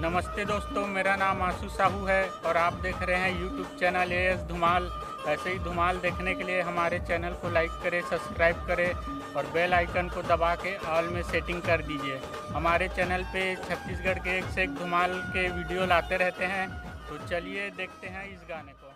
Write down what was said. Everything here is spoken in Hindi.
नमस्ते दोस्तों, मेरा नाम आँसू साहू है और आप देख रहे हैं YouTube channel A S Dhumal. ऐसे ही धुमाल देखने के लिए हमारे चैनल को लाइक करें सब्सक्राइब करें और बेल आइकन को दबा के ऑल में सेटिंग कर दीजिए। हमारे चैनल पे छत्तीसगढ़ के एक से एक धुमाल के वीडियो लाते रहते हैं। तो चलिए देखते हैं इस गाने को।